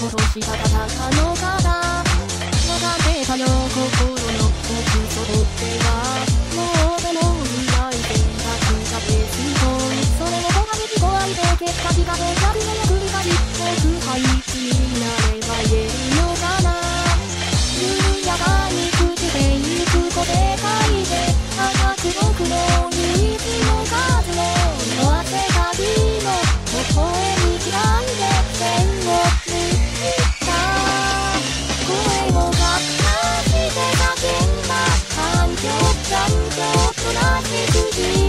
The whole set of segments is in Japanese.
ことしたただ可能かながれたの心の奥底ではもうでも未来が択した別にそれもがに怖いで結果気が出た。感情プラス自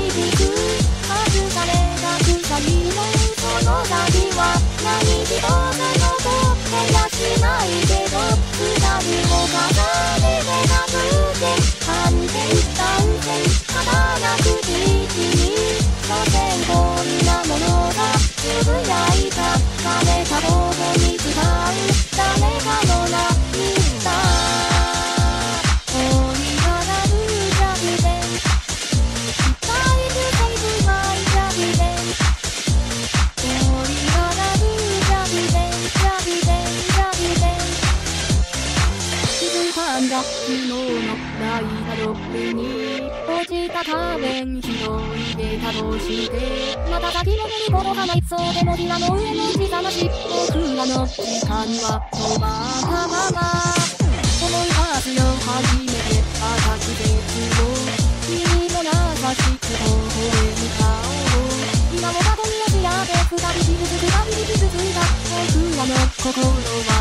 手に落ちた仮面拾いでたしてまた先戻ることがないそうでもディラの上の地ざまし僕らの時間は止まったまま思い出すよ初めて赤く絶望君の優しく微笑む顔を今も過去に足やで二人傷つくたびに傷ついた僕らの心は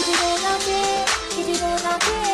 「ひじろだけ」